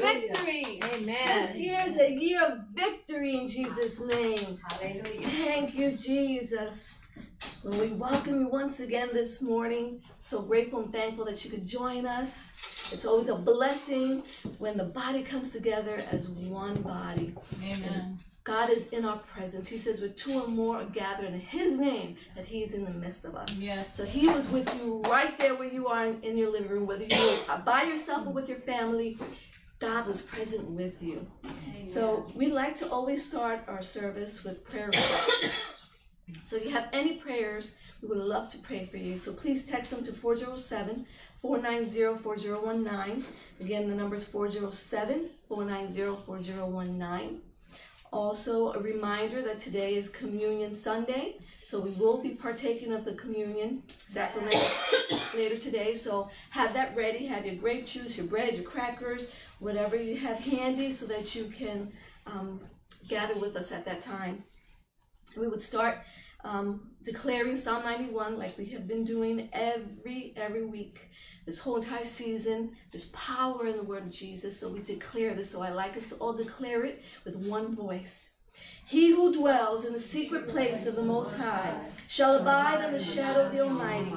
Victory. Amen. This year is a year of victory in Jesus' name. Hallelujah. Thank you, Jesus. When we welcome you once again this morning, so grateful and thankful that you could join us. It's always a blessing when the body comes together as one body. Amen. God is in our presence. He says, with two or more are gathered in His name, that He is in the midst of us. Yes. So He was with you right there where you are in, in your living room, whether you are by yourself or with your family. God was present with you. So we like to always start our service with prayer requests. So if you have any prayers, we would love to pray for you. So please text them to 407 490 4019. Again, the number is 407 490 4019. Also, a reminder that today is Communion Sunday, so we will be partaking of the communion sacrament later today. So have that ready. Have your grape juice, your bread, your crackers, whatever you have handy, so that you can um, gather with us at that time. We would start um, declaring Psalm 91 like we have been doing every every week this whole entire season. There's power in the word of Jesus, so we declare this. So I like us to all declare it with one voice. He who dwells in the secret place of the Most High shall abide in the shadow of the Almighty.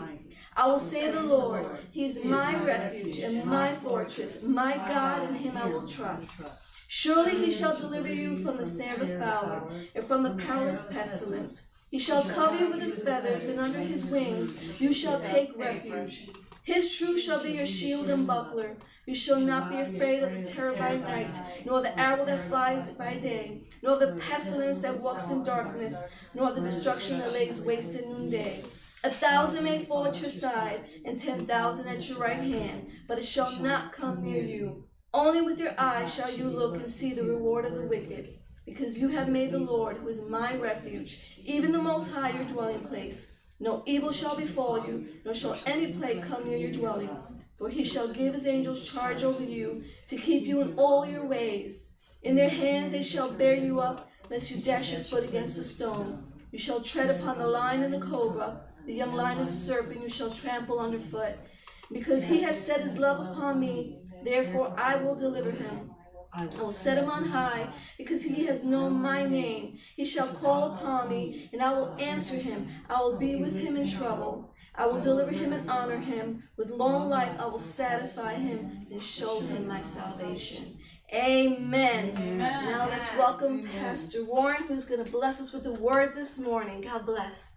I will say the Lord, He is my refuge and my fortress, my God, in Him I will trust. Surely He shall deliver you from the snare of the fowler and from the perilous pestilence. He shall cover you with His feathers, and under His wings you shall take refuge. His truth shall be your shield and buckler. You shall not be afraid of the terror by night, nor the arrow that flies by day, nor the pestilence that walks in darkness, nor the destruction that lays waste in noonday. A thousand may fall at your side, and ten thousand at your right hand, but it shall not come near you. Only with your eyes shall you look and see the reward of the wicked, because you have made the Lord, who is my refuge, even the Most High, your dwelling place. No evil shall befall you, nor shall any plague come near your dwelling. For he shall give his angels charge over you, to keep you in all your ways. In their hands they shall bear you up, lest you dash your foot against a stone. You shall tread upon the lion and the cobra, the young lion and the serpent you shall trample underfoot. Because he has set his love upon me, therefore I will deliver him. I will set him on high, because he has known my name. He shall call upon me, and I will answer him. I will be with him in trouble. I will deliver him and honor him. With long life I will satisfy him and show him my salvation. Amen. Now let's welcome Pastor Warren, who's going to bless us with the word this morning. God bless.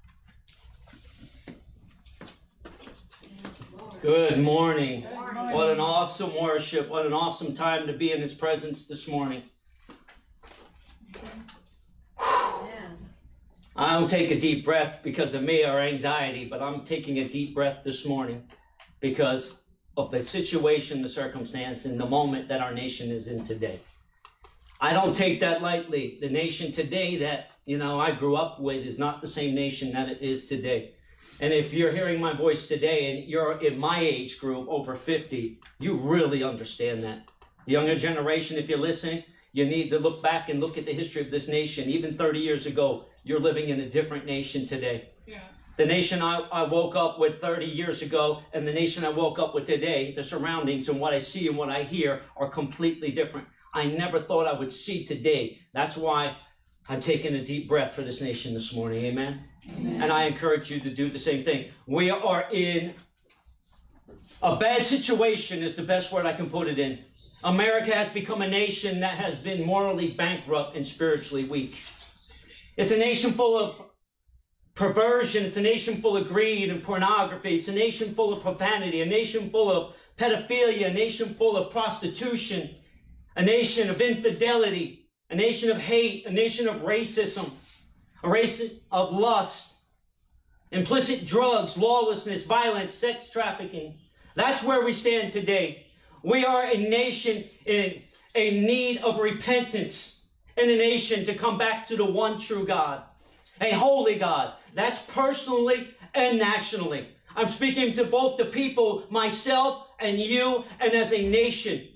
Good morning. What an awesome worship. What an awesome time to be in His presence this morning. I don't take a deep breath because of me or anxiety, but I'm taking a deep breath this morning because of the situation, the circumstance, and the moment that our nation is in today. I don't take that lightly. The nation today that, you know, I grew up with is not the same nation that it is today. And if you're hearing my voice today and you're in my age group, over 50, you really understand that. The younger generation, if you're listening, you need to look back and look at the history of this nation. Even 30 years ago, you're living in a different nation today. Yeah. The nation I, I woke up with 30 years ago and the nation I woke up with today, the surroundings and what I see and what I hear are completely different. I never thought I would see today. That's why I'm taking a deep breath for this nation this morning. Amen. And I encourage you to do the same thing. We are in a bad situation, is the best word I can put it in. America has become a nation that has been morally bankrupt and spiritually weak. It's a nation full of perversion. It's a nation full of greed and pornography. It's a nation full of profanity, a nation full of pedophilia, a nation full of prostitution, a nation of infidelity, a nation of hate, a nation of racism, a race of lust, implicit drugs, lawlessness, violence, sex trafficking. That's where we stand today. We are a nation in a need of repentance and a nation to come back to the one true God, a holy God. That's personally and nationally. I'm speaking to both the people, myself and you, and as a nation,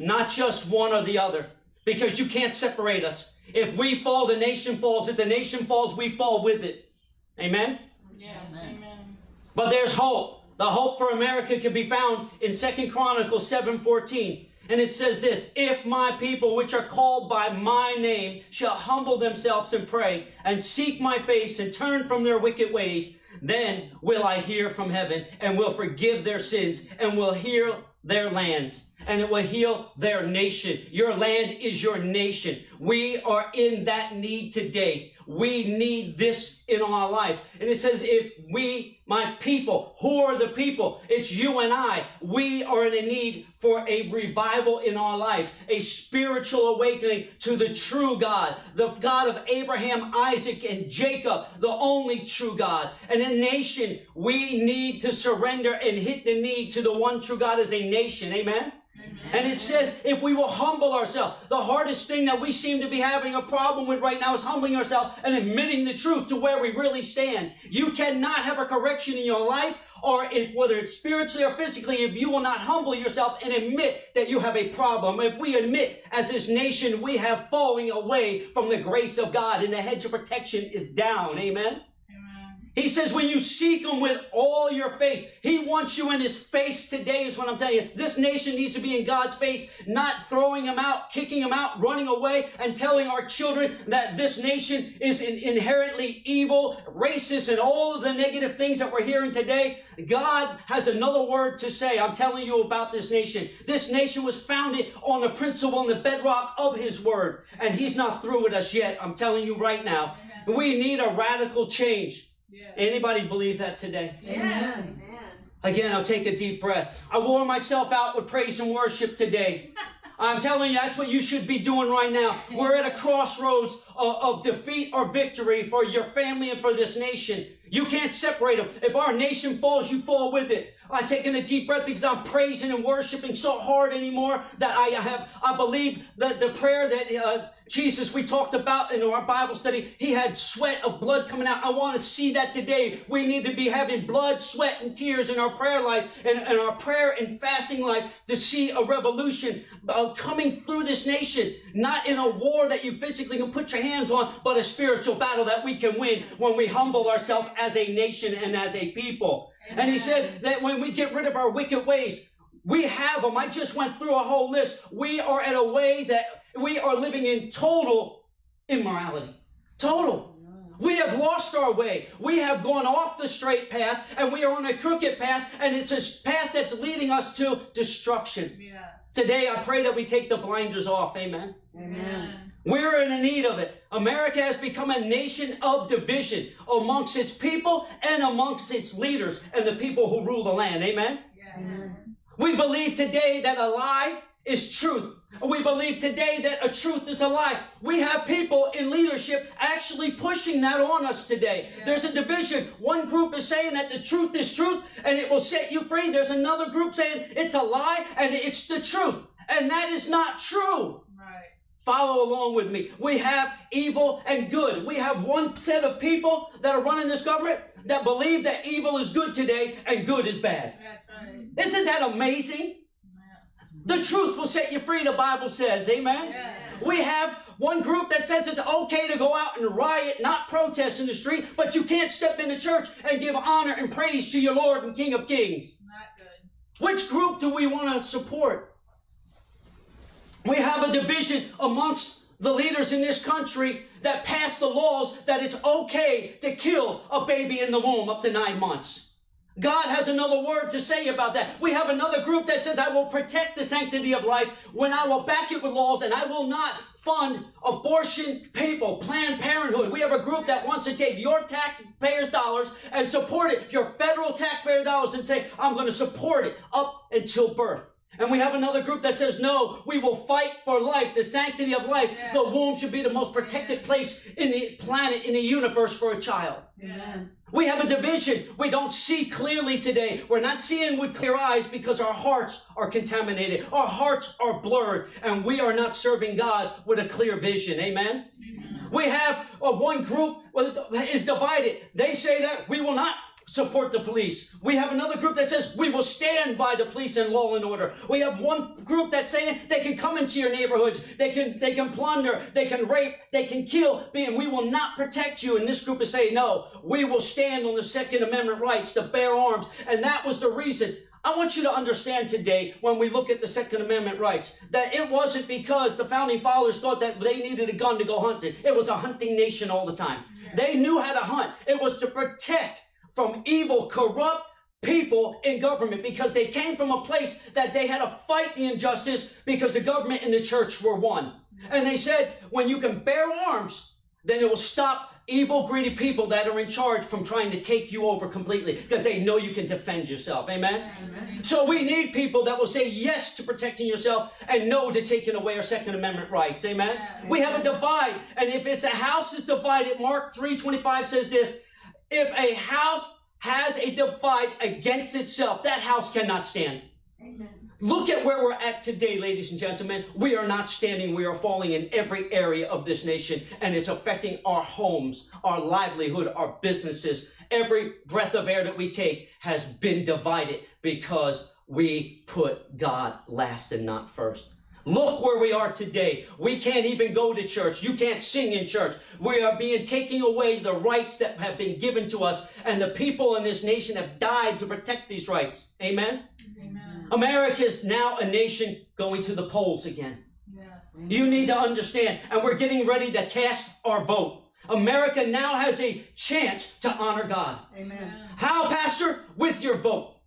not just one or the other, because you can't separate us. If we fall, the nation falls. If the nation falls, we fall with it. Amen? Yes. Amen. But there's hope. The hope for America can be found in Second Chronicles 7:14. And it says this If my people, which are called by my name, shall humble themselves and pray, and seek my face, and turn from their wicked ways, then will I hear from heaven, and will forgive their sins, and will heal their lands, and it will heal their nation. Your land is your nation. We are in that need today. We need this in our life. And it says, if we, my people, who are the people? It's you and I. We are in a need for a revival in our life, a spiritual awakening to the true God, the God of Abraham, Isaac, and Jacob, the only true God. And a nation, we need to surrender and hit the need to the one true God as a nation. Amen? And it says, if we will humble ourselves, the hardest thing that we seem to be having a problem with right now is humbling ourselves and admitting the truth to where we really stand. You cannot have a correction in your life, or if, whether it's spiritually or physically, if you will not humble yourself and admit that you have a problem. If we admit, as this nation, we have falling away from the grace of God and the hedge of protection is down. Amen. He says, when you seek him with all your face, he wants you in his face today, is what I'm telling you. This nation needs to be in God's face, not throwing him out, kicking him out, running away, and telling our children that this nation is inherently evil, racist, and all of the negative things that we're hearing today. God has another word to say. I'm telling you about this nation. This nation was founded on the principle and the bedrock of his word, and he's not through with us yet. I'm telling you right now. We need a radical change. Yeah. Anybody believe that today? Amen. Again, I'll take a deep breath. I wore myself out with praise and worship today. I'm telling you, that's what you should be doing right now. We're at a crossroads of, of, defeat or victory for your family and for this nation. You can't separate them. If our nation falls, you fall with it. I'm taking a deep breath because I'm praising and worshiping so hard anymore that I have, I believe that the prayer that uh, Jesus we talked about in our Bible study, he had sweat of blood coming out. I want to see that today. We need to be having blood, sweat, and tears in our prayer life and, and our prayer and fasting life to see a revolution uh, coming through this nation. Not in a war that you physically can put your hands on, but a spiritual battle that we can win when we humble ourselves as a nation and as a people. And he said that when we get rid of our wicked ways, we have them. I just went through a whole list. We are at a way that we are living in total immorality. Total. We have lost our way. We have gone off the straight path and we are on a crooked path and it's a path that's leading us to destruction. Yeah. Today I pray that we take the blinders off. Amen. Amen. We're in need of it. America has become a nation of division amongst its people and amongst its leaders and the people who rule the land. Amen. Yeah. Amen. We believe today that a lie is truth. We believe today that a truth is a lie. We have people in leadership actually pushing that on us today. Yeah. There's a division. One group is saying that the truth is truth and it will set you free. There's another group saying it's a lie and it's the truth. And that is not true. Right. Follow along with me. We have evil and good. We have one set of people that are running this government that believe that evil is good today and good is bad. Right. Isn't that amazing? The truth will set you free, the Bible says. Amen? Yeah. We have one group that says it's okay to go out and riot, not protest in the street, but you can't step into church and give honor and praise to your Lord and King of Kings. Not good. Which group do we want to support? We have a division amongst the leaders in this country that pass the laws that it's okay to kill a baby in the womb up to nine months. God has another word to say about that. We have another group that says, I will protect the sanctity of life when I will back it with laws and I will not fund abortion people, Planned Parenthood. We have a group that wants to take your taxpayers' dollars and support it, your federal taxpayer dollars, and say, I'm going to support it up until birth. And we have another group that says, no, we will fight for life, the sanctity of life. Yeah. The womb should be the most protected place in the planet, in the universe for a child. Yes. We have a division. We don't see clearly today. We're not seeing with clear eyes because our hearts are contaminated. Our hearts are blurred and we are not serving God with a clear vision. Amen. Amen. We have uh, one group is divided. They say that we will not support the police. We have another group that says we will stand by the police and law and order. We have one group that's saying they can come into your neighborhoods, they can they can plunder, they can rape, they can kill, and we will not protect you. And this group is saying no, we will stand on the Second Amendment rights to bear arms. And that was the reason I want you to understand today when we look at the Second Amendment rights that it wasn't because the founding fathers thought that they needed a gun to go hunting. It was a hunting nation all the time. They knew how to hunt. It was to protect from evil, corrupt people in government because they came from a place that they had to fight the injustice because the government and the church were one. And they said, when you can bear arms, then it will stop evil, greedy people that are in charge from trying to take you over completely because they know you can defend yourself. Amen? Amen? So we need people that will say yes to protecting yourself and no to taking away our Second Amendment rights. Amen? Amen. We have a divide. And if it's a house is divided, Mark 3.25 says this, if a house has a divide against itself, that house cannot stand. Amen. Look at where we're at today, ladies and gentlemen. We are not standing, we are falling in every area of this nation, and it's affecting our homes, our livelihood, our businesses. Every breath of air that we take has been divided because we put God last and not first. Look where we are today. We can't even go to church. You can't sing in church. We are being taking away the rights that have been given to us, and the people in this nation have died to protect these rights. Amen? Amen. America is now a nation going to the polls again. Yes. You need to understand, and we're getting ready to cast our vote. America now has a chance to honor God. Amen. How, Pastor? With your vote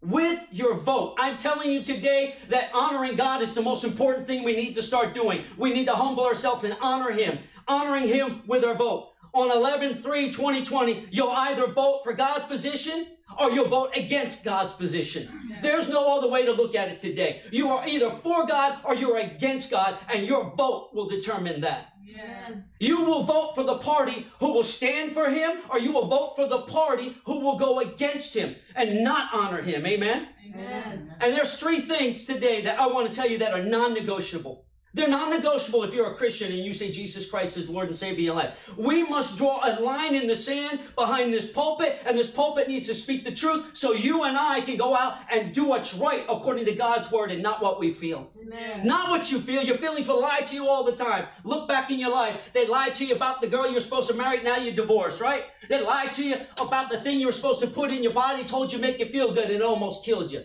with your vote. I'm telling you today that honoring God is the most important thing we need to start doing. We need to humble ourselves and honor Him, honoring Him with our vote. On 11 3 2020, you'll either vote for God's position or you'll vote against God's position. There's no other way to look at it today. You are either for God or you're against God, and your vote will determine that. Yes. You will vote for the party who will stand for him, or you will vote for the party who will go against him and not honor him. Amen? Amen. And there's three things today that I want to tell you that are non-negotiable. They're non-negotiable if you're a Christian and you say Jesus Christ is Lord and Savior of your life. We must draw a line in the sand behind this pulpit, and this pulpit needs to speak the truth so you and I can go out and do what's right according to God's word and not what we feel. Amen. Not what you feel. Your feelings will lie to you all the time. Look back in your life. They lied to you about the girl you're supposed to marry. Now you're divorced, right? They lied to you about the thing you were supposed to put in your body, told you make you feel good, and it almost killed you.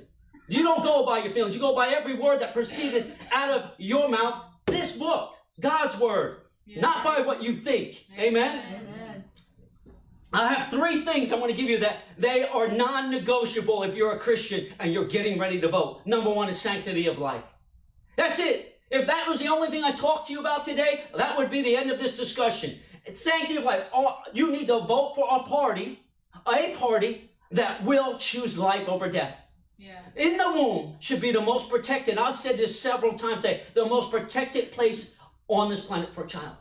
You don't go by your feelings. You go by every word that proceeded out of your mouth. This book, God's word, yeah. not by what you think. Amen. Amen. I have three things I want to give you that they are non-negotiable if you're a Christian and you're getting ready to vote. Number one is sanctity of life. That's it. If that was the only thing I talked to you about today, that would be the end of this discussion. It's sanctity of life. You need to vote for a party, a party that will choose life over death. Yeah. In the womb should be the most protected. I've said this several times today. The most protected place on this planet for a child.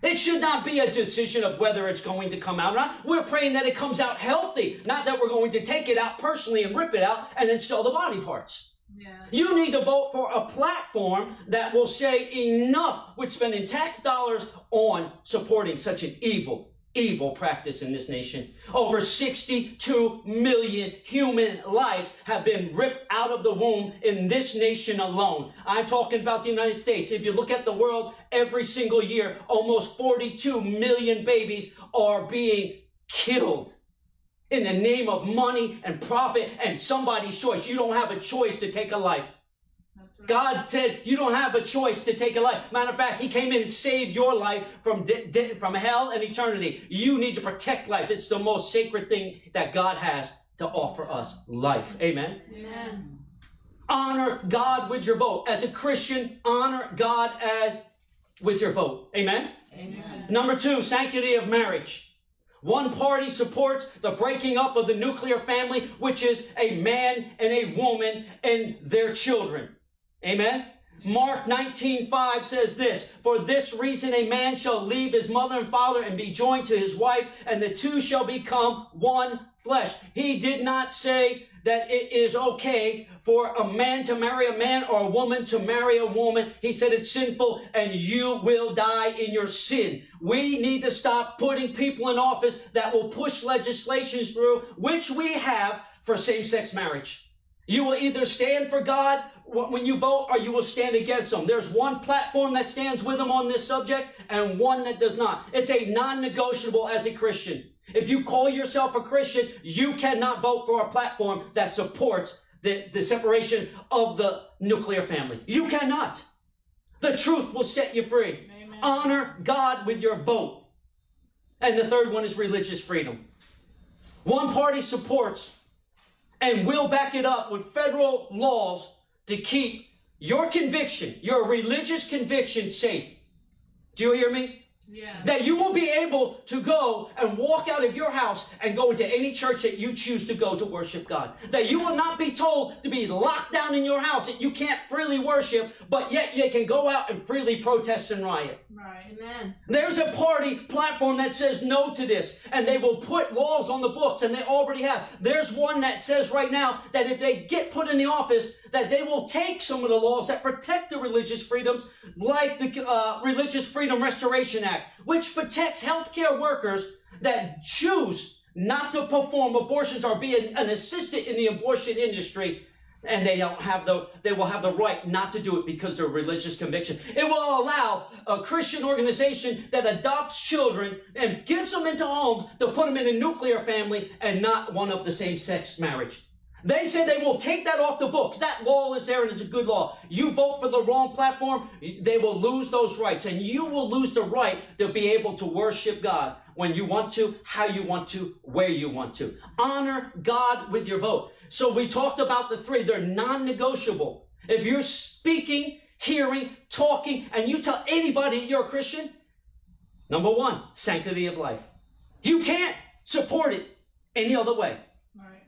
It should not be a decision of whether it's going to come out or not. We're praying that it comes out healthy, not that we're going to take it out personally and rip it out and then sell the body parts. Yeah. You need to vote for a platform that will say enough with spending tax dollars on supporting such an evil, evil practice in this nation. Over 62 million human lives have been ripped out of the womb in this nation alone. I'm talking about the United States. If you look at the world every single year, almost 42 million babies are being killed in the name of money and profit and somebody's choice. You don't have a choice to take a life. God said you don't have a choice to take a life. Matter of fact, He came in and saved your life from, from hell and eternity. You need to protect life. It's the most sacred thing that God has to offer us life. Amen. Amen. Honor God with your vote. As a Christian, honor God as with your vote. Amen. Amen. Number two, sanctity of marriage. One party supports the breaking up of the nuclear family, which is a man and a woman and their children. Amen. Mark 19, 5 says this, For this reason a man shall leave his mother and father and be joined to his wife, and the two shall become one flesh. He did not say that it is okay for a man to marry a man or a woman to marry a woman. He said it's sinful and you will die in your sin. We need to stop putting people in office that will push legislations through, which we have for same-sex marriage. You will either stand for God when you vote or you will stand against them. There's one platform that stands with them on this subject and one that does not. It's a non-negotiable as a Christian. If you call yourself a Christian, you cannot vote for a platform that supports the, the separation of the nuclear family. You cannot. The truth will set you free. Amen. Honor God with your vote. And the third one is religious freedom. One party supports and will back it up with federal laws to keep your conviction, your religious conviction safe. Do you hear me? Yeah. That you will be able to go and walk out of your house and go into any church that you choose to go to worship God. That you will not be told to be locked down in your house, that you can't freely worship, but yet you can go out and freely protest and riot. Right. Amen. There's a party platform that says no to this, and they will put laws on the books, and they already have. There's one that says right now that if they get put in the office, that they will take some of the laws that protect the religious freedoms, like the uh, Religious Freedom Restoration Act, which protects healthcare workers that choose not to perform abortions or be an, an assistant in the abortion industry and they don't have the they will have the right not to do it because their religious conviction. It will allow a christian organization that adopts children and gives them into homes to put them in a nuclear family and not one of the same sex marriage they say they will take that off the books. That law is there and it's a good law. You vote for the wrong platform, they will lose those rights. And you will lose the right to be able to worship God when you want to, how you want to, where you want to. Honor God with your vote. So we talked about the three. They're non-negotiable. If you're speaking, hearing, talking, and you tell anybody you're a Christian, number one, sanctity of life. You can't support it any other way.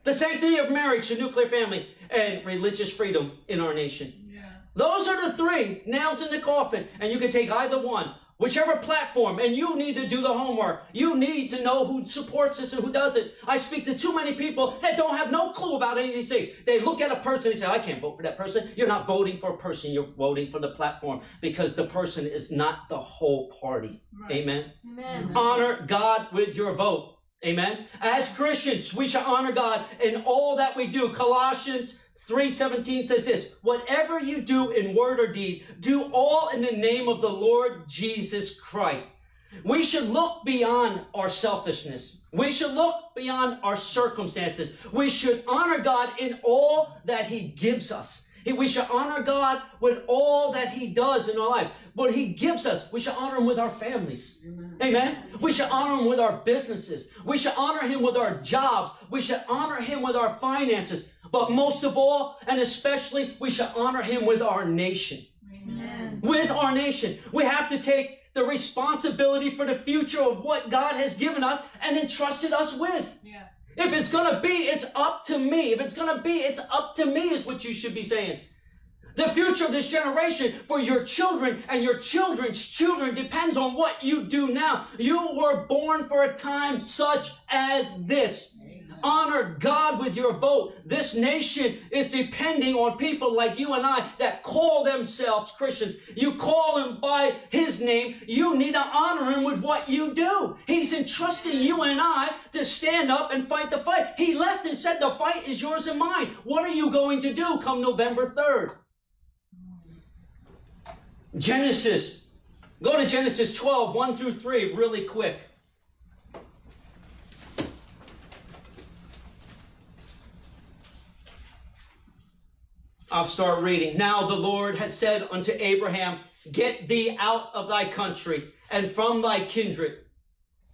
The sanctity of marriage, the nuclear family, and religious freedom in our nation. Yeah. Those are the three nails in the coffin, and you can take either one, whichever platform, and you need to do the homework. You need to know who supports this and who doesn't. I speak to too many people that don't have no clue about any of these things. They look at a person and say, I can't vote for that person. You're not voting for a person, you're voting for the platform because the person is not the whole party. Right. Amen. Amen. Honor God with your vote. Amen. As Christians, we should honor God in all that we do. Colossians 3:17 says this, whatever you do in word or deed, do all in the name of the Lord Jesus Christ. We should look beyond our selfishness. We should look beyond our circumstances. We should honor God in all that he gives us. We should honor God with all that He does in our life. What He gives us, we should honor Him with our families. Amen. We should honor Him with our businesses. We should honor Him with our jobs. We should honor Him with our finances. But most of all, and especially, we should honor Him with our nation. Amen. With our nation. We have to take the responsibility for the future of what God has given us and entrusted us with. Yeah. If it's gonna be, it's up to me. If it's gonna be, it's up to me, is what you should be saying. The future of this generation for your children and your children's children depends on what you do now. You were born for a time such as this. Honor God with your vote. This nation is depending on people like you and I that call themselves Christians. You call him by his name. You need to honor him with what you do. He's entrusting you and I to stand up and fight the fight. He left and said the fight is yours and mine. What are you going to do come November 3rd? Genesis. Go to Genesis 12, 1 through 3, really quick. I'll start reading. Now the Lord had said unto Abraham, Get thee out of thy country and from thy kindred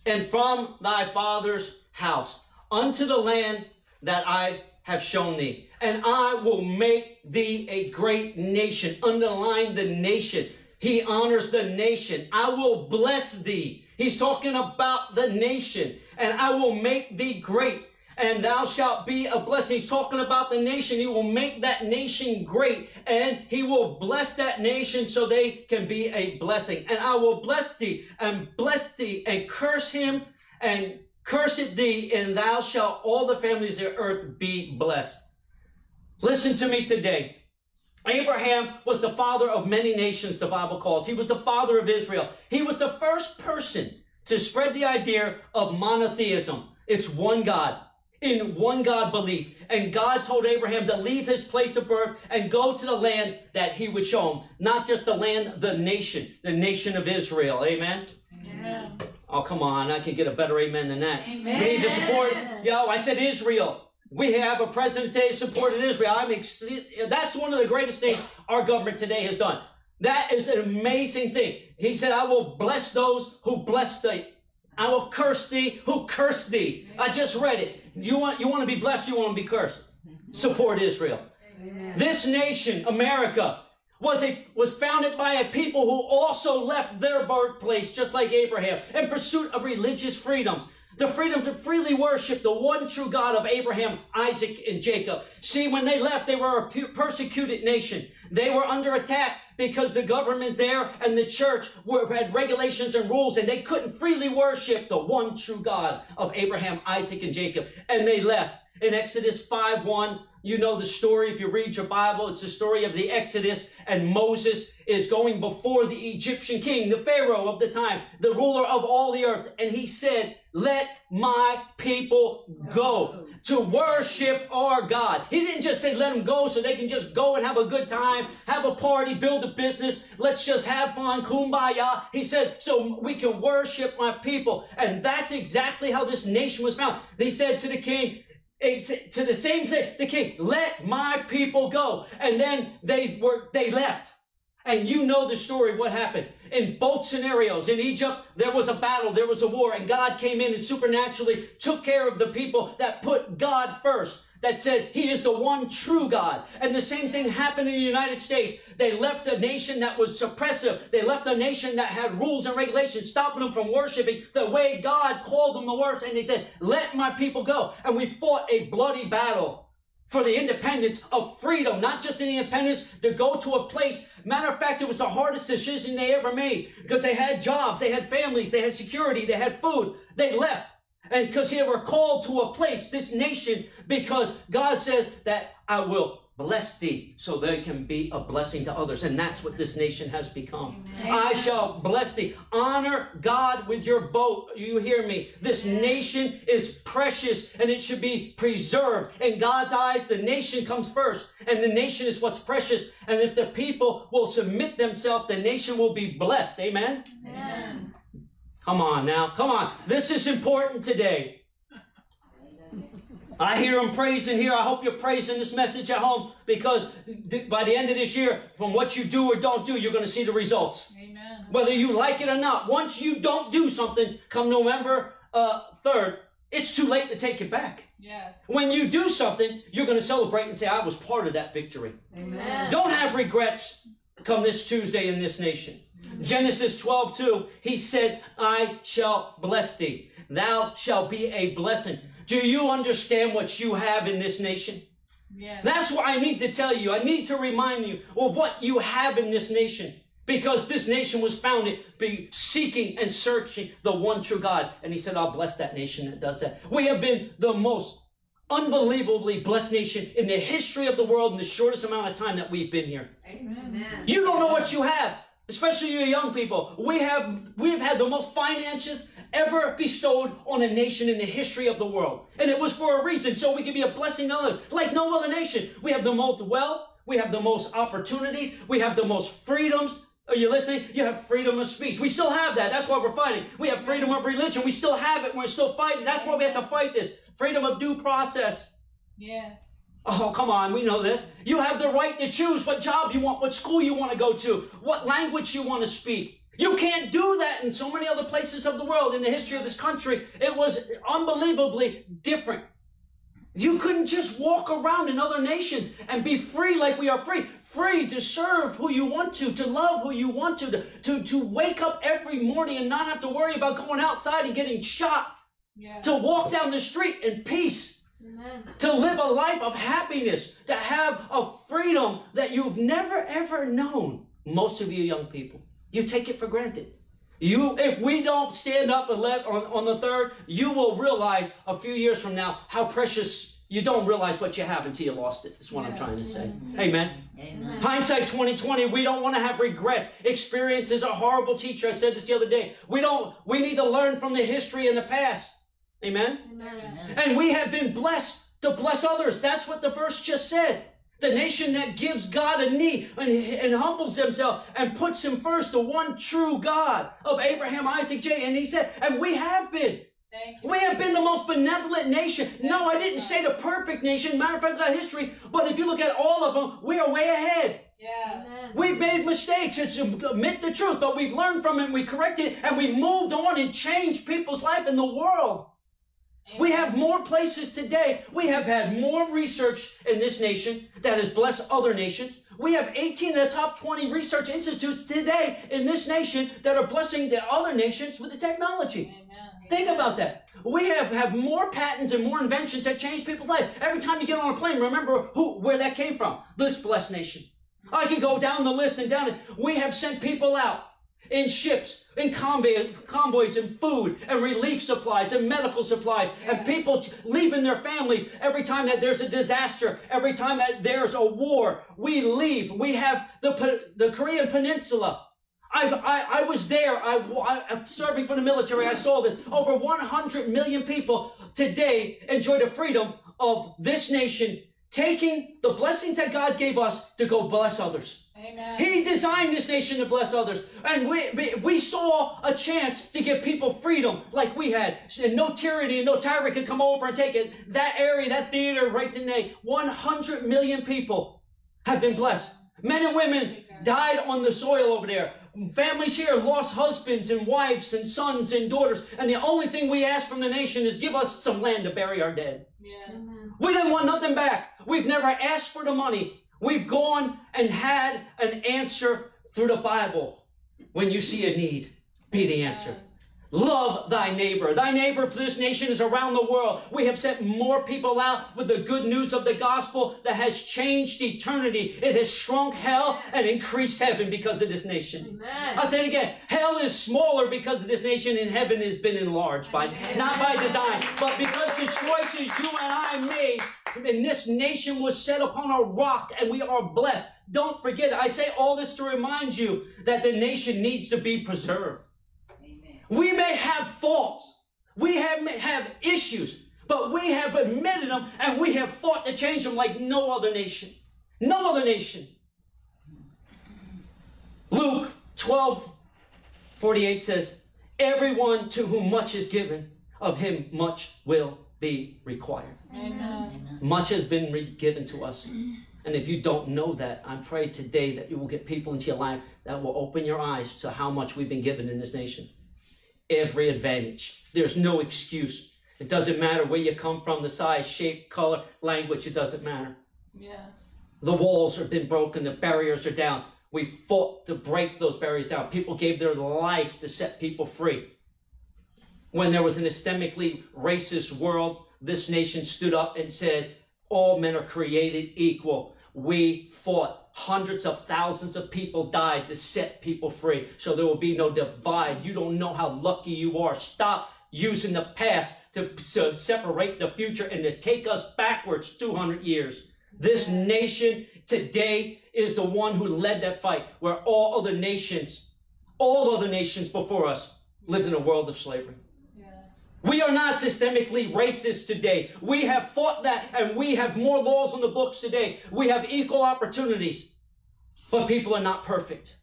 and from thy father's house unto the land that I have shown thee. And I will make thee a great nation. Underline the nation. He honors the nation. I will bless thee. He's talking about the nation. And I will make thee great and thou shalt be a blessing. He's talking about the nation. He will make that nation great and he will bless that nation so they can be a blessing. And I will bless thee and bless thee and curse him and curse it thee and thou shalt all the families of the earth be blessed. Listen to me today. Abraham was the father of many nations, the Bible calls. He was the father of Israel. He was the first person to spread the idea of monotheism. It's one God in one God belief. And God told Abraham to leave his place of birth and go to the land that he would show him. Not just the land, the nation, the nation of Israel. Amen. Amen. Oh, come on. I can get a better amen than that. Amen. We need to support, yo, I said Israel. We have a president today supported Israel. I'm ex- that's one of the greatest things our government today has done. That is an amazing thing. He said, I will bless those who bless thee. I will curse thee who curse thee. I just read it. You want, you want to be blessed, you want to be cursed. Support Israel. This nation, America, was a was founded by a people who also left their birthplace, just like Abraham, in pursuit of religious freedoms. The freedom to freely worship the one true God of Abraham, Isaac, and Jacob. See, when they left, they were a persecuted nation. They were under attack because the government there and the church were, had regulations and rules, and they couldn't freely worship the one true God of Abraham, Isaac, and Jacob. And they left. In Exodus 5 1, you know the story. If you read your Bible, it's the story of the Exodus, and Moses is going before the Egyptian king, the Pharaoh of the time, the ruler of all the earth. And he said, Let my people go to worship our God. He didn't just say, Let them go so they can just go and have a good time, have a party, build a business. Let's just have fun, kumbaya. He said, So we can worship my people. And that's exactly how this nation was found. They said to the king, to the same thing, the king, let my people go. And then they were, they left. And you know the story, what happened. In both scenarios, in Egypt, there was a battle, there was a war, and God came in and supernaturally took care of the people that put God first that said he is the one true God. And the same thing happened in the United States. They left a nation that was suppressive. They left a nation that had rules and regulations stopping them from worshiping the way God called them to worship. And they said, let my people go. And we fought a bloody battle for the independence of freedom, not just the independence to go to a place. Matter of fact, it was the hardest decision they ever made because they had jobs, they had families, they had security, they had food. They left. And because they were called to a place, this nation, because God says that I will bless thee so they can be a blessing to others. And that's what this nation has become. Amen. I shall bless thee. Honor God with your vote. You hear me? This nation is precious and it should be preserved. In God's eyes, the nation comes first and the nation is what's precious. And if the people will submit themselves, the nation will be blessed. Amen. Amen. Come on now. Come on. This is important today. I hear them praising here. I hope you're praising this message at home because th- by the end of this year, from what you do or don't do, you're going to see the results. Amen. Whether you like it or not. Once you don't do something, come November uh, 3rd, it's too late to take it back. Yeah. When you do something, you're going to celebrate and say, I was part of that victory. Amen. Don't have regrets come this Tuesday in this nation. Genesis 12, 2, he said, I shall bless thee. Thou shalt be a blessing. Do you understand what you have in this nation? Yeah. That's what I need to tell you. I need to remind you of what you have in this nation. Because this nation was founded be seeking and searching the one true God. And he said, I'll bless that nation that does that. We have been the most unbelievably blessed nation in the history of the world in the shortest amount of time that we've been here. Amen. You don't know what you have especially you young people, we have we've had the most finances ever bestowed on a nation in the history of the world. And it was for a reason, so we can be a blessing to others. Like no other nation. We have the most wealth, we have the most opportunities, we have the most freedoms. Are you listening? You have freedom of speech. We still have that. That's why we're fighting. We have freedom of religion. We still have it. We're still fighting. That's why we have to fight this. Freedom of due process. Yeah. Oh, come on, we know this. You have the right to choose what job you want, what school you want to go to, what language you want to speak. You can't do that in so many other places of the world. In the history of this country, it was unbelievably different. You couldn't just walk around in other nations and be free like we are free. Free to serve who you want to, to love who you want to, to, to, to wake up every morning and not have to worry about going outside and getting shot. Yeah. To walk down the street in peace Amen. To live a life of happiness, to have a freedom that you've never ever known. Most of you young people, you take it for granted. You, if we don't stand up and let on, on the third, you will realize a few years from now how precious you don't realize what you have until you lost it. That's what I'm trying to say. Amen. Amen. Hindsight 2020, we don't want to have regrets. Experience is a horrible teacher. I said this the other day. We don't, we need to learn from the history in the past. Amen? Amen? And we have been blessed to bless others. That's what the verse just said. The nation that gives God a knee and, and humbles himself and puts him first, the one true God of Abraham, Isaac, Jacob. And he said, and we have been. Thank you. We have been the most benevolent nation. No, I didn't say the perfect nation. Matter of fact, got history. But if you look at all of them, we are way ahead. Yeah. Amen. We've made mistakes. It's uh, admit the truth, but we've learned from it. We corrected it, and we moved on and changed people's life in the world. We have more places today. We have had more research in this nation that has blessed other nations. We have 18 of the top 20 research institutes today in this nation that are blessing the other nations with the technology. Amen. Think about that. We have, have more patents and more inventions that change people's life. Every time you get on a plane, remember who where that came from. This blessed nation. I can go down the list and down it. We have sent people out in ships, in convoy, convoys, and food, and relief supplies, and medical supplies, and people leaving their families every time that there's a disaster, every time that there's a war. We leave. We have the the Korean Peninsula. I've, I, I was there. I, I, serving for the military. I saw this. Over 100 million people today enjoy the freedom of this nation taking the blessings that God gave us to go bless others. Amen. He designed this nation to bless others. And we, we, we saw a chance to give people freedom like we had. And no tyranny and no tyrant could come over and take it. That area, that theater right today, 100 million people have been blessed. Men and women died on the soil over there. Families here lost husbands and wives and sons and daughters. And the only thing we ask from the nation is give us some land to bury our dead. Yeah. We didn't want nothing back. We've never asked for the money. We've gone and had an answer through the Bible. When you see a need, be the answer. Love thy neighbor. Thy neighbor for this nation is around the world. We have sent more people out with the good news of the gospel that has changed eternity. It has shrunk hell and increased heaven because of this nation. Amen. I'll say it again. Hell is smaller because of this nation, and heaven has been enlarged by not by design, but because the choices you and I made. And this nation was set upon a rock, and we are blessed. Don't forget, I say all this to remind you that the nation needs to be preserved. Amen. We may have faults, we have, may have issues, but we have admitted them and we have fought to change them like no other nation. No other nation. Luke 12 48 says, Everyone to whom much is given, of him much will be required. Amen. Much has been re- given to us. And if you don't know that, I pray today that you will get people into your life that will open your eyes to how much we've been given in this nation. Every advantage. There's no excuse. It doesn't matter where you come from, the size, shape, color, language, it doesn't matter. Yes. The walls have been broken, the barriers are down. We fought to break those barriers down. People gave their life to set people free. When there was an systemically racist world, this nation stood up and said, All men are created equal. We fought. Hundreds of thousands of people died to set people free. So there will be no divide. You don't know how lucky you are. Stop using the past to, to separate the future and to take us backwards 200 years. This nation today is the one who led that fight, where all other nations, all other nations before us, lived in a world of slavery. Yes. We are not systemically racist today. We have fought that and we have more laws on the books today. We have equal opportunities. But people are not perfect.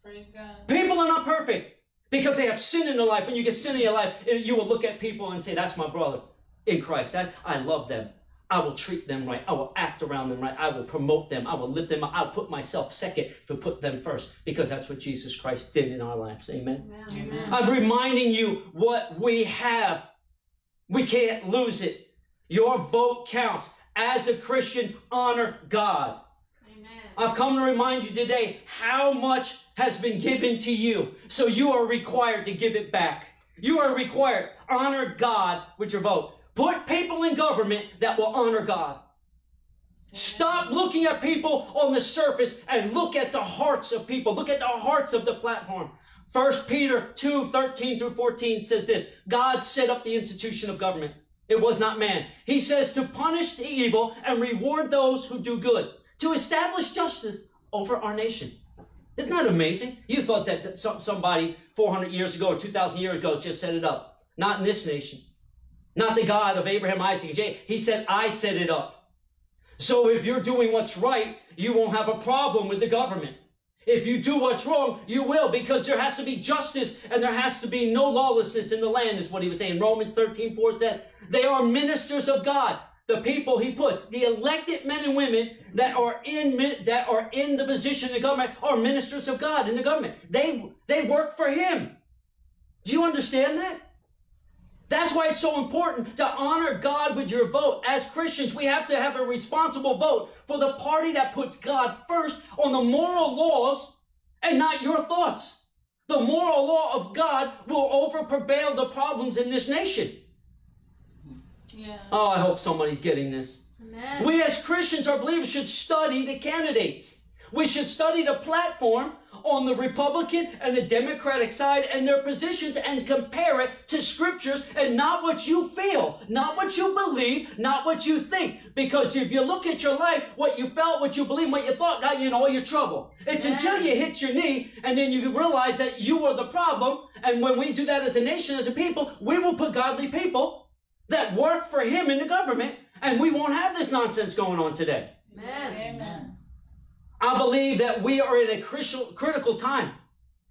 People are not perfect because they have sin in their life. When you get sin in your life, you will look at people and say, That's my brother in Christ. That I love them. I will treat them right. I will act around them right. I will promote them. I will lift them up. I'll put myself second to put them first because that's what Jesus Christ did in our lives. Amen. Amen. I'm reminding you what we have. We can't lose it. Your vote counts. As a Christian, honor God. I've come to remind you today how much has been given to you. So you are required to give it back. You are required. Honor God with your vote. Put people in government that will honor God. Stop looking at people on the surface and look at the hearts of people. Look at the hearts of the platform. 1 Peter 2 13 through 14 says this God set up the institution of government. It was not man. He says to punish the evil and reward those who do good, to establish justice over our nation. Isn't that amazing? You thought that, that some, somebody 400 years ago or 2,000 years ago just set it up. Not in this nation. Not the God of Abraham, Isaac, and Jacob. He said, I set it up. So if you're doing what's right, you won't have a problem with the government. If you do what's wrong, you will, because there has to be justice and there has to be no lawlessness in the land, is what he was saying. Romans 13, 4 says, they are ministers of God. The people he puts, the elected men and women that are in that are in the position in the government are ministers of God in the government. They they work for him. Do you understand that? That's why it's so important to honor God with your vote. As Christians, we have to have a responsible vote for the party that puts God first on the moral laws and not your thoughts. The moral law of God will over prevail the problems in this nation. Yeah. Oh, I hope somebody's getting this. Amen. We as Christians, our believers, should study the candidates. We should study the platform on the Republican and the Democratic side and their positions and compare it to scriptures and not what you feel, not what you believe, not what you think. Because if you look at your life, what you felt, what you believed, what you thought got you in all your trouble. It's Amen. until you hit your knee and then you realize that you are the problem. And when we do that as a nation, as a people, we will put godly people that work for him in the government and we won't have this nonsense going on today. Amen. Amen. I believe that we are in a critical, critical time.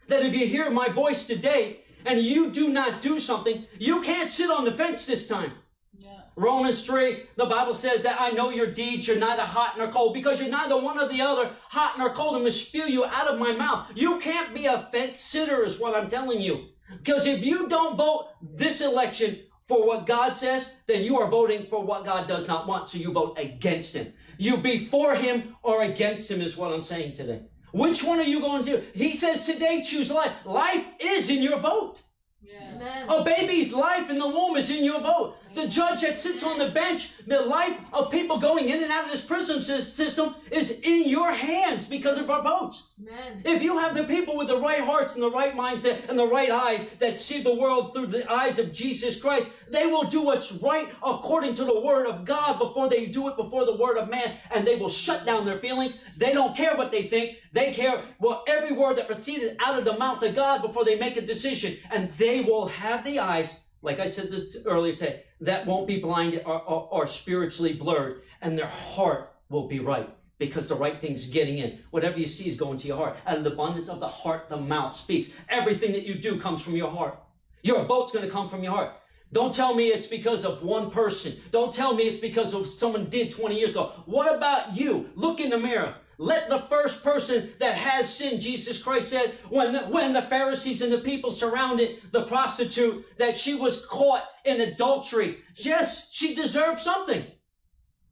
That if you hear my voice today and you do not do something, you can't sit on the fence this time. Yeah. Romans 3, the Bible says that I know your deeds, you're neither hot nor cold, because you're neither one or the other, hot nor cold, and must spew you out of my mouth. You can't be a fence sitter, is what I'm telling you. Because if you don't vote this election for what God says, then you are voting for what God does not want, so you vote against Him. You be for Him or against Him, is what I'm saying today. Which one are you going to do? He says today, choose life. Life is in your vote. Yeah. Amen. A baby's life in the womb is in your vote. The judge that sits on the bench, the life of people going in and out of this prison system is in your hands because of our votes. Amen. If you have the people with the right hearts and the right mindset and the right eyes that see the world through the eyes of Jesus Christ, they will do what's right according to the word of God before they do it before the word of man, and they will shut down their feelings. They don't care what they think. They care well every word that proceeded out of the mouth of God before they make a decision, and they will have the eyes, like I said earlier today, that won't be blinded or, uh, or, uh, or spiritually blurred, and their heart will be right because the right thing's getting in. Whatever you see is going to your heart. Out of the abundance of the heart, the mouth speaks. Everything that you do comes from your heart. Your vote's going to come from your heart. Don't tell me it's because of one person. Don't tell me it's because of someone did 20 years ago. What about you? Look in the mirror. Let the first person that has sinned, Jesus Christ said, when the, when the Pharisees and the people surrounded the prostitute, that she was caught in adultery. Yes, she deserved something,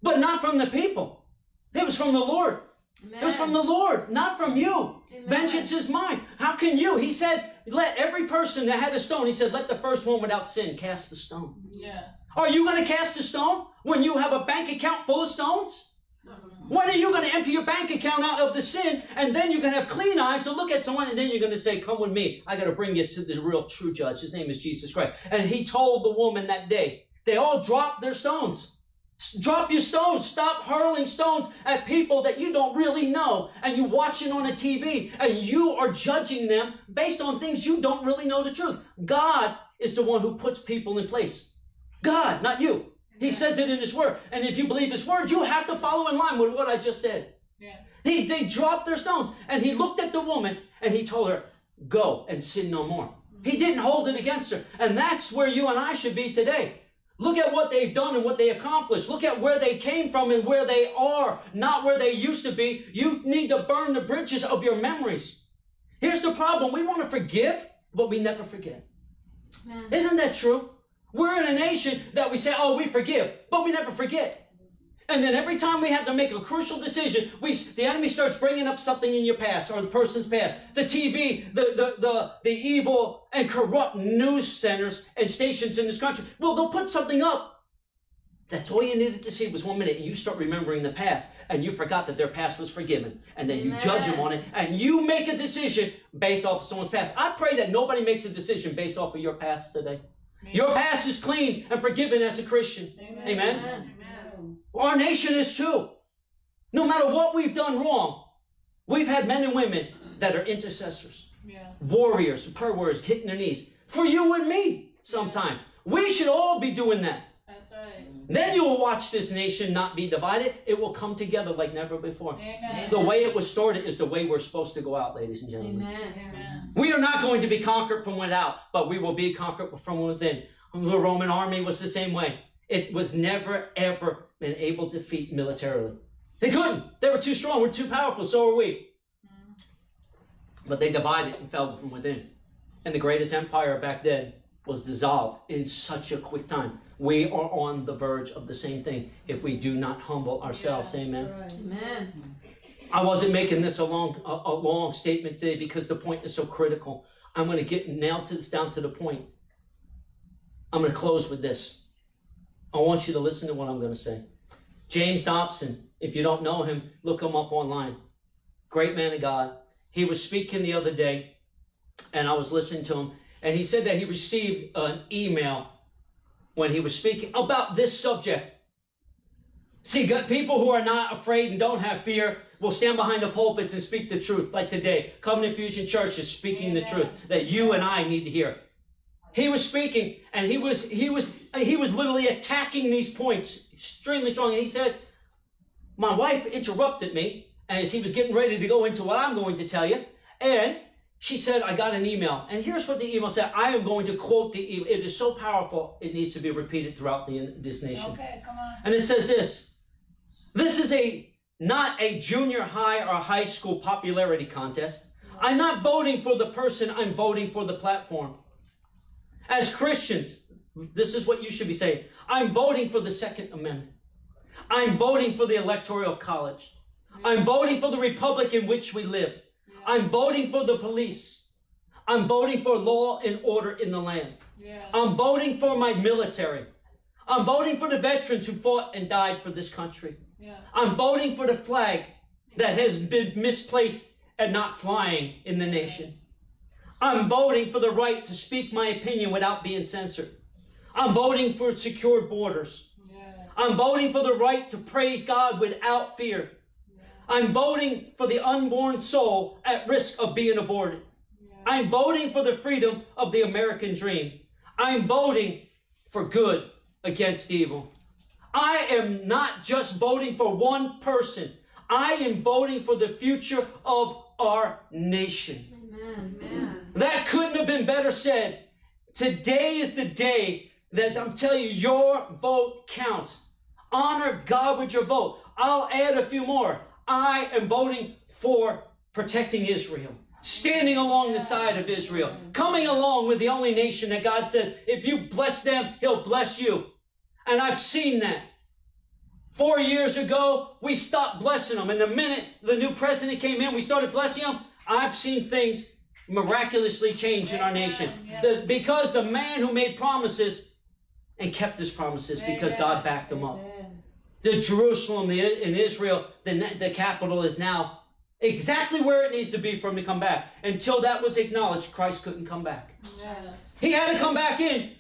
but not from the people. It was from the Lord. It was from the Lord, not from you. Amen. Vengeance is mine. How can you? He said, let every person that had a stone, he said, let the first one without sin cast the stone. Yeah. Are you going to cast a stone when you have a bank account full of stones? Uh-huh. When are you going to empty your bank account out of the sin and then you're going to have clean eyes to look at someone and then you're going to say, Come with me. I got to bring you to the real true judge. His name is Jesus Christ. And he told the woman that day, they all dropped their stones. Drop your stones. Stop hurling stones at people that you don't really know and you're watching on a TV and you are judging them based on things you don't really know the truth. God is the one who puts people in place. God, not you. He says it in His Word. And if you believe His Word, you have to follow in line with what I just said. Yeah. He, they dropped their stones. And He looked at the woman and He told her, Go and sin no more. Mm-hmm. He didn't hold it against her. And that's where you and I should be today. Look at what they've done and what they accomplished. Look at where they came from and where they are, not where they used to be. You need to burn the bridges of your memories. Here's the problem we want to forgive, but we never forget. Amen. Isn't that true? We're in a nation that we say, oh, we forgive, but we never forget. And then every time we have to make a crucial decision, we the enemy starts bringing up something in your past or the person's past. The TV, the the the, the evil and corrupt news centers and stations in this country. Well, they'll put something up. That's all you needed to see was one minute, and you start remembering the past, and you forgot that their past was forgiven, and then you judge them on it, and you make a decision based off of someone's past. I pray that nobody makes a decision based off of your past today. Your past is clean and forgiven as a Christian. Amen. Amen. Amen. Our nation is too. No matter what we've done wrong, we've had men and women that are intercessors, Yeah. warriors, prayer warriors, hitting their knees for you and me sometimes. We should all be doing that. That's right. right. Then you will watch this nation not be divided. It will come together like never before. Amen. The way it was started is the way we're supposed to go out, ladies and gentlemen. Amen. Amen. We are not going to be conquered from without, but we will be conquered from within. The Roman army was the same way. It was never, ever been able to defeat militarily. They couldn't. They were too strong. We're too powerful. So are we. Mm. But they divided and fell from within. And the greatest empire back then was dissolved in such a quick time. We are on the verge of the same thing if we do not humble ourselves. Yeah, Amen. right. Amen. I wasn't making this a long, a, a long statement today because the point is so critical. I'm going to get now to this down to the point. I'm going to close with this. I want you to listen to what I'm going to say. James Dobson, if you don't know him, look him up online. Great man of God. He was speaking the other day, and I was listening to him, and he said that he received an email when he was speaking about this subject. See, got people who are not afraid and don't have fear will stand behind the pulpits and speak the truth. Like today, Covenant Fusion Church is speaking the truth that you and I need to hear. He was speaking, and he was he was he was literally attacking these points extremely strong. And he said, "My wife interrupted me as he was getting ready to go into what I'm going to tell you, and she said I got an email. And here's what the email said. I am going to quote the email. It is so powerful. It needs to be repeated throughout the, this nation. Okay, come on. And it says this This is a not a junior high or high school popularity contest. I'm not voting for the person, I'm voting for the platform. As Christians, this is what you should be saying I'm voting for the Second Amendment. I'm voting for the Electoral College. I'm voting for the republic in which we live. I'm voting for the police. I'm voting for law and order in the land. Yeah. I'm voting for my military. I'm voting for the veterans who fought and died for this country. Yeah. I'm voting for the flag that has been misplaced and not flying in the nation. I'm voting for the right to speak my opinion without being censored. I'm voting for secured borders. Yeah. I'm voting for the right to praise God without fear. I'm voting for the unborn soul at risk of being aborted. I'm voting for the freedom of the American dream. I'm voting for good against evil. I am not just voting for one person. I am voting for the future of our nation. Amen. Amen. That couldn't have been better said. Today is the day that I'm telling you, your vote counts. Honor God with your vote. I'll add a few more. I am voting for protecting Israel, standing along the side of Israel, coming along with the only nation that God says, if you bless them, He'll bless you. And I've seen that. Four years ago, we stopped blessing them. And the minute the new president came in, we started blessing them. I've seen things miraculously change in our nation. The- because the man who made promises and kept his promises because God backed him up. The Jerusalem the, in Israel, the, the capital is now exactly where it needs to be for him to come back. Until that was acknowledged, Christ couldn't come back. Yeah. He had to come back in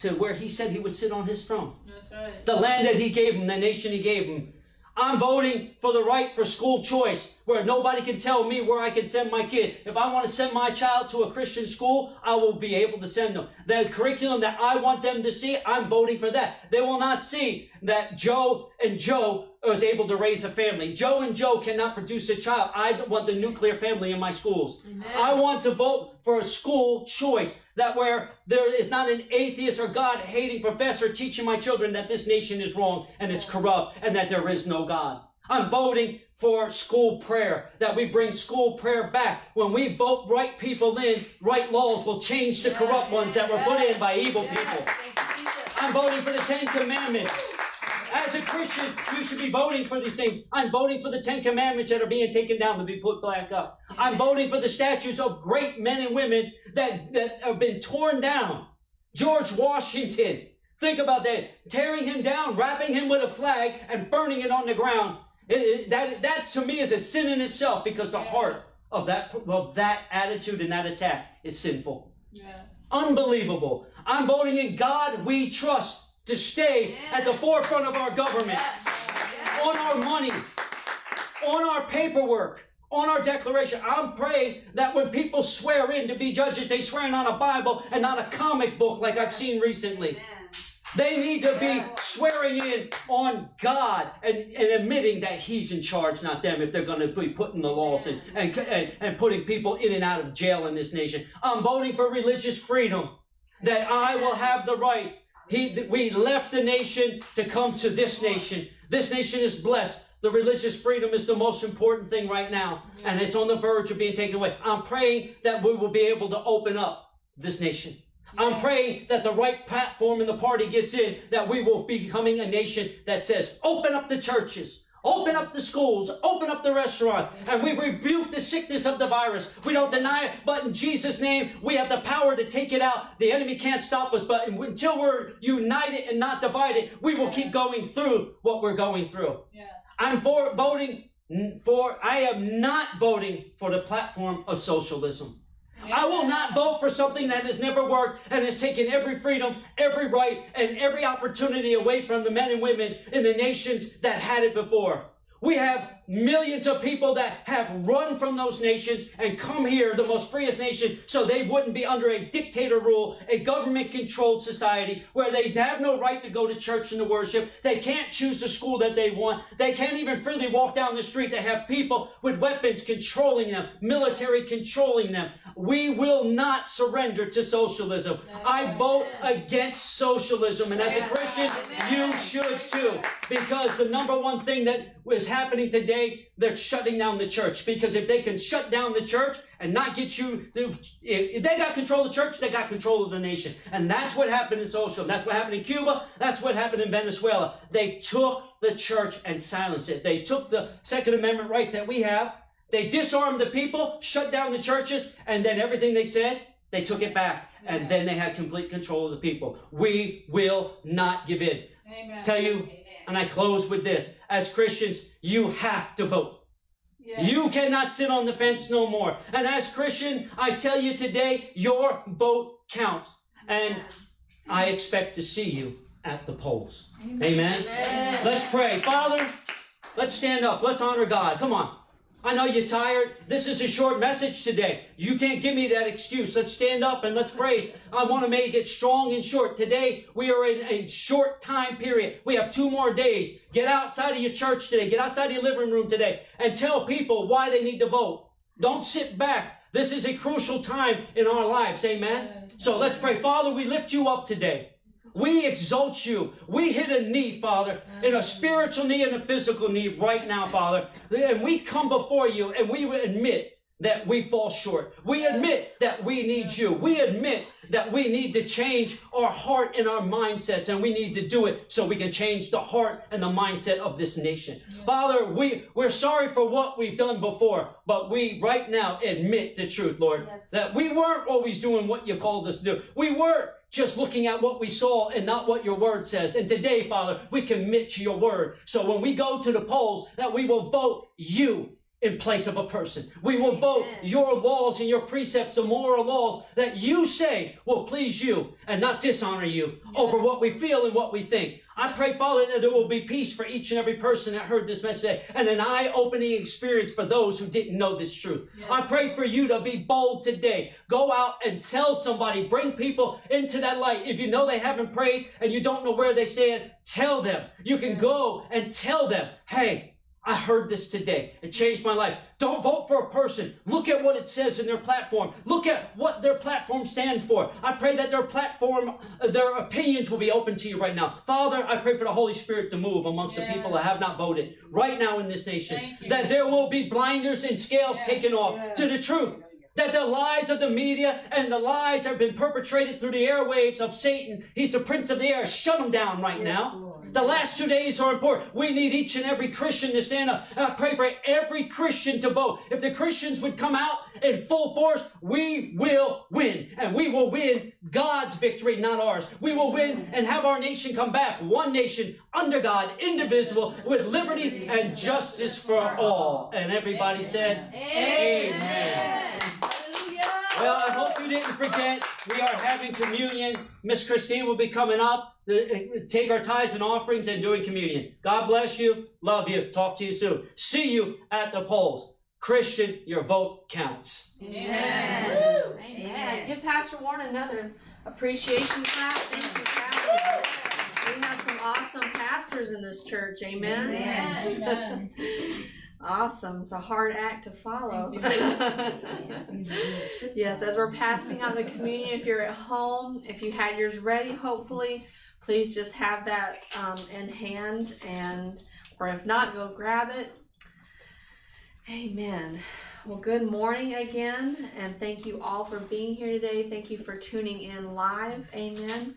to where he said he would sit on his throne That's right. the land that he gave him, the nation he gave him. I'm voting for the right for school choice, where nobody can tell me where I can send my kid. If I want to send my child to a Christian school, I will be able to send them. The curriculum that I want them to see, I'm voting for that. They will not see that Joe and Joe was able to raise a family. Joe and Joe cannot produce a child. I want the nuclear family in my schools. Amen. I want to vote for a school choice that where there is not an atheist or God hating professor teaching my children that this nation is wrong and it's corrupt and that there is no God. I'm voting for school prayer, that we bring school prayer back. When we vote right people in, right laws will change the corrupt ones that were put in by evil Yes. people. Thank you, Jesus. I'm voting for the Ten Commandments. As a Christian, you should be voting for these things. I'm voting for the Ten Commandments that are being taken down to be put back up. I'm voting for the statues of great men and women that, that have been torn down. George Washington. Think about that. Tearing him down, wrapping him with a flag, and burning it on the ground. It- it- that, that to me is a sin in itself because the heart of that, of that attitude and that attack is sinful. Yeah. Unbelievable. I'm voting in God we trust to stay at the forefront of our government, Yes. Yes. on our money, on our paperwork, on our declaration. I'm praying that when people swear in to be judges, they swear in on a Bible and not a comic book like I've seen recently. Amen. They need to be swearing in on God and, and admitting that He's in charge, not them, if they're going to be putting the laws in and, and, and putting people in and out of jail in this nation. I'm voting for religious freedom, that I will have the right. He, we left the nation to come to this nation. This nation is blessed. The religious freedom is the most important thing right now, and it's on the verge of being taken away. I'm praying that we will be able to open up this nation. I'm praying that the right platform in the party gets in, that we will be becoming a nation that says, open up the churches, open up the schools, open up the restaurants, and we rebuke the sickness of the virus. We don't deny it, but in Jesus' name, we have the power to take it out. The enemy can't stop us, but until we're united and not divided, we will keep going through what we're going through. Yeah. I'm for voting for, I am not voting for the platform of socialism. I will not vote for something that has never worked and has taken every freedom, every right, and every opportunity away from the men and women in the nations that had it before. We have millions of people that have run from those nations and come here, the most freest nation, so they wouldn't be under a dictator rule, a government controlled society where they have no right to go to church and to worship. They can't choose the school that they want. They can't even freely walk down the street. They have people with weapons controlling them, military controlling them. We will not surrender to socialism. I vote against socialism. And as a Christian, you should too. Because the number one thing that is happening today, they're shutting down the church. Because if they can shut down the church and not get you, if they got control of the church, they got control of the nation. And that's what happened in socialism. That's what happened in Cuba. That's what happened in Venezuela. They took the church and silenced it. They took the Second Amendment rights that we have. They disarmed the people, shut down the churches, and then everything they said, they took it back. And then they had complete control of the people. We will not give in. Amen. Tell you, and I close with this. As Christians, you have to vote. Yeah. You cannot sit on the fence no more. And as Christian, I tell you today, your vote counts. And I expect to see you at the polls. Amen. Let's pray. Father, let's stand up. Let's honor God. Come on. I know you're tired. This is a short message today. You can't give me that excuse. Let's stand up and let's praise. I want to make it strong and short. Today, we are in a short time period. We have two more days. Get outside of your church today. Get outside of your living room today and tell people why they need to vote. Don't sit back. This is a crucial time in our lives. Amen. So let's pray. Father, we lift you up today. We exalt you. We hit a knee, Father, in a spiritual knee and a physical knee right now, Father. And we come before you and we admit that we fall short. We admit that we need you. We admit that we need to change our heart and our mindsets, and we need to do it so we can change the heart and the mindset of this nation. Father, we, we're sorry for what we've done before, but we right now admit the truth, Lord, Yes. that we weren't always doing what you called us to do. We weren't just looking at what we saw and not what your word says. And today, Father, we commit to your word. So when we go to the polls, that we will vote you in place of a person. We will vote your laws and your precepts and moral laws that you say will please you and not dishonor you over what we feel and what we think. I pray, Father, that there will be peace for each and every person that heard this message today and an eye-opening experience for those who didn't know this truth. I pray for you to be bold today. Go out and tell somebody, bring people into that light. If you know they haven't prayed and you don't know where they stand, tell them. You can go and tell them, hey, I heard this today. It changed my life. Don't vote for a person. Look at what it says in their platform. Look at what their platform stands for. I pray that their platform, uh, their opinions will be open to you right now. Father, I pray for the Holy Spirit to move amongst the people that have not voted right now in this nation. That there will be blinders and scales Yeah. taken off Yeah. to the truth. That the lies of the media and the lies that have been perpetrated through the airwaves of Satan, he's the prince of the air. Shut him down right now. The last two days are important. We need each and every Christian to stand up. And I pray for every Christian to vote. If the Christians would come out in full force, we will win. And we will win God's victory, not ours. We will win and have our nation come back. One nation under God, indivisible, with liberty and justice for all. And everybody said, Amen. Hallelujah. Well, I hope you didn't forget. We are having communion. Miss Christine will be coming up to eh, take our tithes and offerings and doing communion. God bless you. Love you. Talk to you soon. See you at the polls. Christian, your vote counts. Amen. Amen. Give Pastor Warren another appreciation clap. Thank you, Pastor. We have some awesome pastors in this church. Amen. Amen. Awesome. It's a hard act to follow. Yes, as we're passing out the communion, if you're at home, if you had yours ready, hopefully, please just have that um, in hand, and or if not, go grab it. Amen. Well, good morning again, and thank you all for being here today. Thank you for tuning in live. Amen.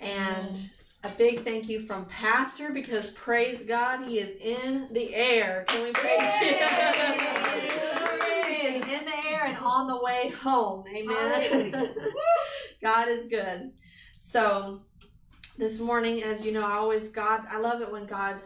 And a big thank you from Pastor because praise God, he is in the air. Can we praise him? in the air and on the way home. Amen. God is good. So this morning, as you know, I always God I love it when God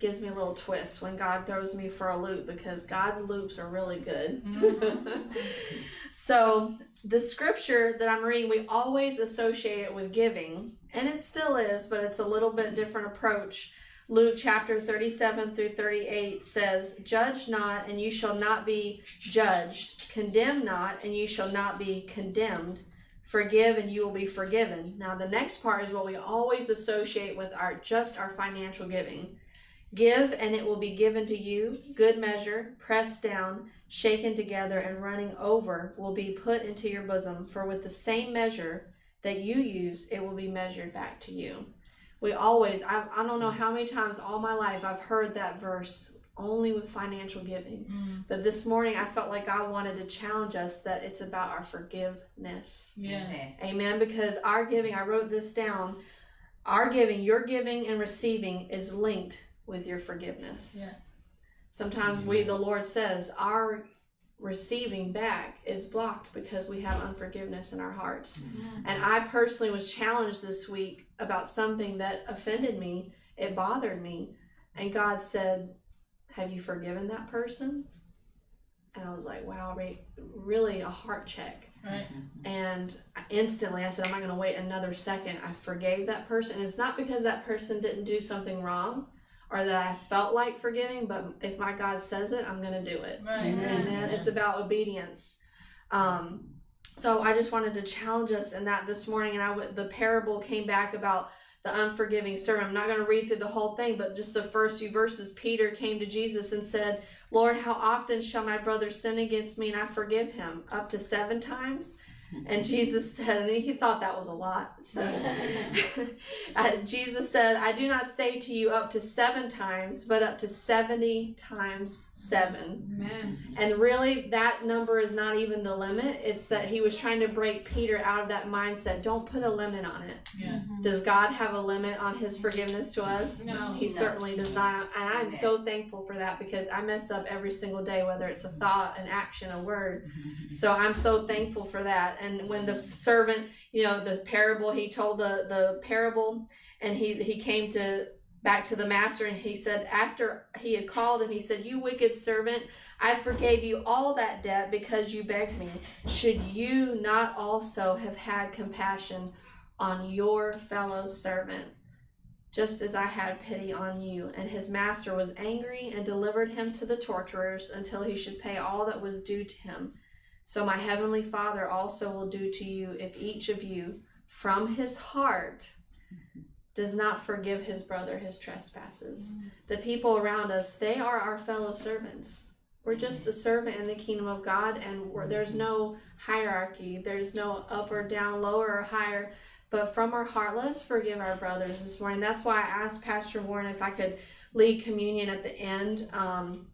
gives me a little twist, when God throws me for a loop because God's loops are really good. so the scripture that I'm reading, we always associate it with giving, and it still is, but it's a little bit different approach. Luke chapter 37 through 38 says, Judge not, and you shall not be judged. Condemn not, and you shall not be condemned. Forgive, and you will be forgiven. Now, the next part is what we always associate with our just our financial giving. Give, and it will be given to you. Good measure, pressed down, shaken together, and running over will be put into your bosom. For with the same measure that you use, it will be measured back to you. We always, I, I don't know how many times all my life I've heard that verse only with financial giving. Mm. But this morning I felt like God wanted to challenge us that it's about our forgiveness. Yeah. Amen. Because our giving, I wrote this down, our giving, your giving and receiving is linked with your forgiveness. Yeah. Sometimes we, the Lord says, our receiving back is blocked because we have unforgiveness in our hearts. Mm-hmm. And I personally was challenged this week about something that offended me. It bothered me. And God said, Have you forgiven that person? And I was like, Wow, really a heart check. Right. Mm-hmm. And instantly I said, I'm not going to wait another second. I forgave that person. And it's not because that person didn't do something wrong or that I felt like forgiving, but if my God says it, I'm going to do it. Right. Amen. It's about obedience. Um, so I just wanted to challenge us in that this morning. And I w- the parable came back about the unforgiving servant. I'm not going to read through the whole thing, but just the first few verses. Peter came to Jesus and said, Lord, how often shall my brother sin against me and I forgive him? Up to seven times? And Jesus said, and he thought that was a lot. So, uh, Jesus said, I do not say to you up to seven times, but up to 70 times seven. Amen. And really, that number is not even the limit. It's that he was trying to break Peter out of that mindset. Don't put a limit on it. Yeah. Does God have a limit on his forgiveness to us? No. He certainly does not. And I'm so thankful for that because I mess up every single day, whether it's a thought, an action, a word. So I'm so thankful for that. And when the servant, you know, the parable, he told the, the parable and he, he came to back to the master and he said after he had called and he said you wicked servant i forgave you all that debt because you begged me. Should you not also have had compassion on your fellow servant? Just as i had pity on you. And his master was angry and delivered him to the torturers until he should pay all that was due to him so my heavenly father also will do to you if each of you from his heart does not forgive his brother his trespasses. The people around us, they are our fellow servants. We're just a servant in the kingdom of God, and we're, there's no hierarchy. There's no up or down, lower or higher. But from our heart, let us forgive our brothers this morning. That's why I asked Pastor Warren if I could lead communion at the end. Um,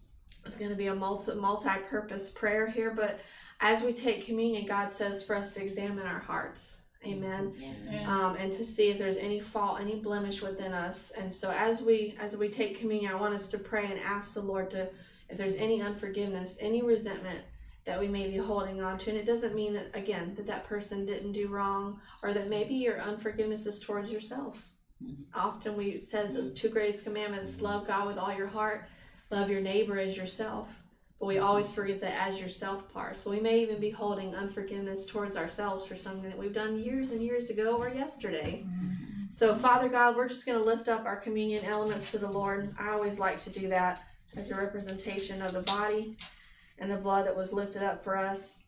it's going to be a multi multi-purpose prayer here, but as we take communion, God says for us to examine our hearts. Amen um, and to see if there's any fault, any blemish within us. And so as we as we take communion, I want us to pray and ask the Lord to, if there's any unforgiveness, any resentment that we may be holding on to. And it doesn't mean that again that that person didn't do wrong, or that maybe your unforgiveness is towards yourself. Often we said the two greatest commandments: love God with all your heart, love your neighbor as yourself. But we mm-hmm. always forget the as yourself part. So we may even be holding unforgiveness towards ourselves for something that we've done years and years ago or yesterday. Mm-hmm. So, Father God, we're just going to lift up our communion elements to the Lord. I always like to do that as a representation of the body and the blood that was lifted up for us.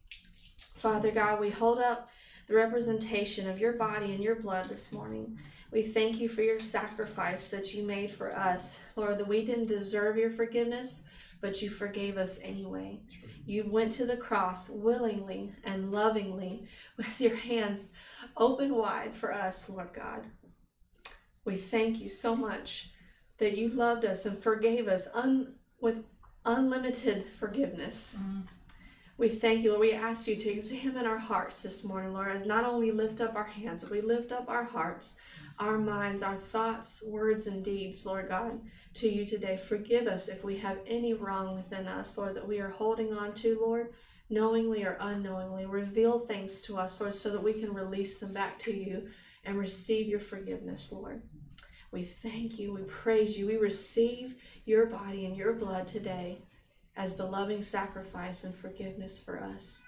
Father God, we hold up the representation of your body and your blood this morning. We thank you for your sacrifice that you made for us, Lord, that we didn't deserve your forgiveness, but you forgave us anyway. You went to the cross willingly and lovingly with your hands open wide for us, Lord God. We thank you so much that you loved us and forgave us un- with unlimited forgiveness. Mm. We thank you, Lord. We ask you to examine our hearts this morning, Lord, as not only lift up our hands, but we lift up our hearts, our minds, our thoughts, words, and deeds, Lord God, to you today. Forgive us if we have any wrong within us, Lord, that we are holding on to, Lord, knowingly or unknowingly. Reveal things to us, Lord, so that we can release them back to you and receive your forgiveness, Lord. We thank you. We praise you. We receive your body and your blood today as the loving sacrifice and forgiveness for us.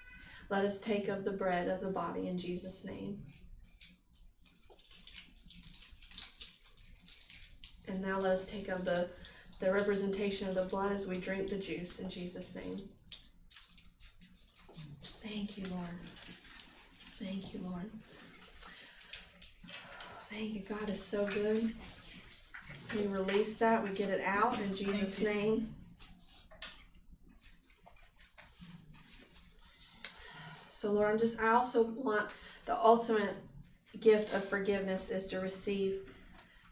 Let us take of the bread of the body in Jesus' name. And now let us take of the, the representation of the blood as we drink the juice in Jesus' name. Thank you, Lord. Thank you, Lord. Thank you. God is so good. We release that. We get it out in Jesus' name. So Lord, I'm just I also want the ultimate gift of forgiveness is to receive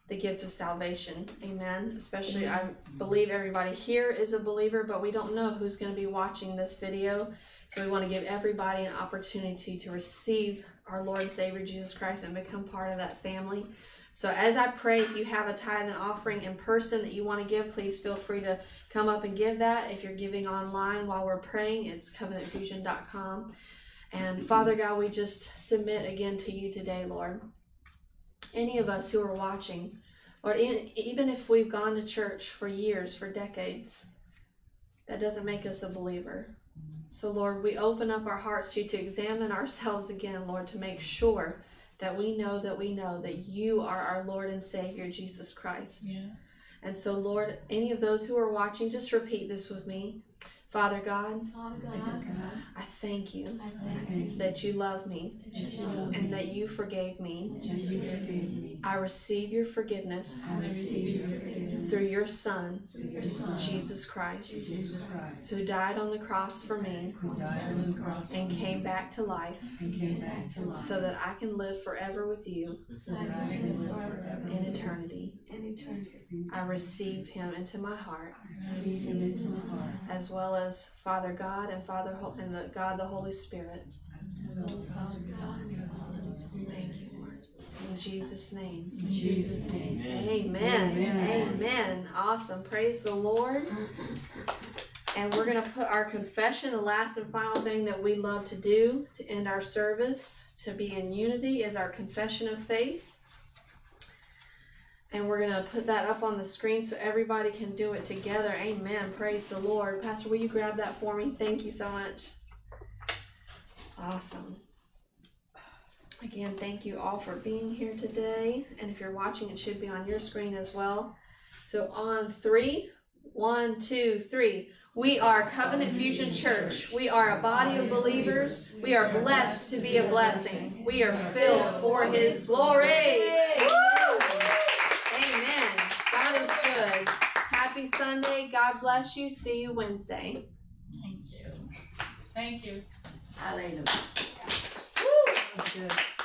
the gift of salvation. Amen. Especially I believe everybody here is a believer, but we don't know who's going to be watching this video. So we want to give everybody an opportunity to receive our Lord and Savior Jesus Christ and become part of that family. So as I pray, if you have a tithe and offering in person that you want to give, please feel free to come up and give that. If you're giving online while we're praying, it's covenantfusion.com. And Father God, we just submit again to you today, Lord. Any of us who are watching, or e- even if we've gone to church for years, for decades, that doesn't make us a believer. So, Lord, we open up our hearts to you to examine ourselves again, Lord, to make sure that we know that we know that you are our Lord and Savior, Jesus Christ. Yeah. And so, Lord, any of those who are watching, just repeat this with me. Father God, Father God, I thank you I thank you that you love me that you love me, and that you forgave me. that you forgave me. I receive your forgiveness I receive your forgiveness through your Son, through your Son, Jesus Christ, Jesus Christ, who died on the cross for me who died on the cross and came back to life back to life, so that I can live forever with you so that I can live forever in eternity. I receive him into my heart into my heart, as well as Father God and Father Ho- and the God the Holy Spirit. as well as Father God and the Holy Thank Spirit. You, Lord. In Jesus' name. In Jesus' name. Amen. Amen. Amen. Awesome. Praise the Lord. And we're going to put our confession, the last and final thing that we love to do to end our service, to be in unity, is our confession of faith. And we're going to put that up on the screen so everybody can do it together. Amen. Praise the Lord. Pastor, will you grab that for me? Thank you so much. Awesome. Again, thank you all for being here today. And if you're watching, it should be on your screen as well. So on three, one, two, three. We are Covenant Fusion Church. We are a body of believers. We are blessed to be a blessing. We are filled for His glory. Amen. God is good. Happy Sunday. God bless you. See you Wednesday. Thank you. Thank you. Hallelujah. Good.